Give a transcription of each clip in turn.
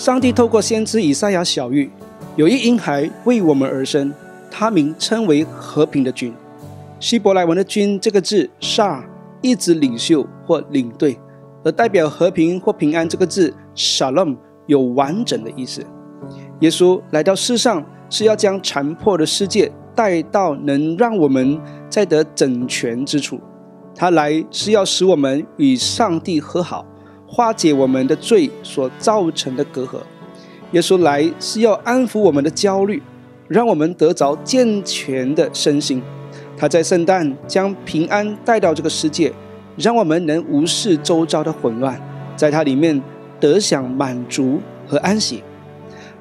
上帝透过先知以赛亚小玉，有一婴孩为我们而生，他名称为和平的君。希伯来文的“君”这个字“萨”意指领袖或领队，而代表和平或平安这个字 “shalom” 有完整的意思。耶稣来到世上是要将残破的世界带到能让我们再得整全之处。他来是要使我们与上帝和好，化解我们的罪所造成的隔阂。耶稣来是要安抚我们的焦虑，让我们得着健全的身心。他在圣诞将平安带到这个世界，让我们能无视周遭的混乱，在他里面得享满足和安息。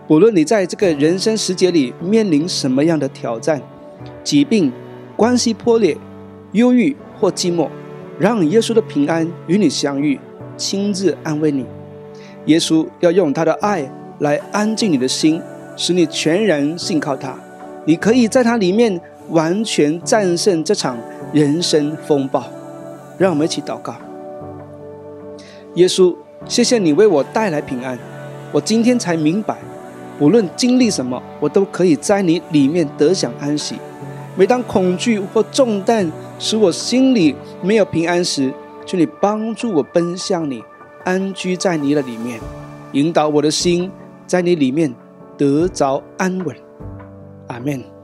不论你在这个人生时节里面临什么样的挑战、疾病、关系破裂、忧郁或寂寞，让耶稣的平安与你相遇，亲自安慰你。耶稣要用他的爱来安静你的心，使你全然信靠他。你可以在他里面。完全战胜这场人生风暴，让我们一起祷告。耶稣，谢谢你为我带来平安。我今天才明白，无论经历什么，我都可以在你里面得享安息。每当恐惧或重担使我心里没有平安时，求你帮助我奔向你，安居在你的里面，引导我的心在你里面得着安稳。阿门。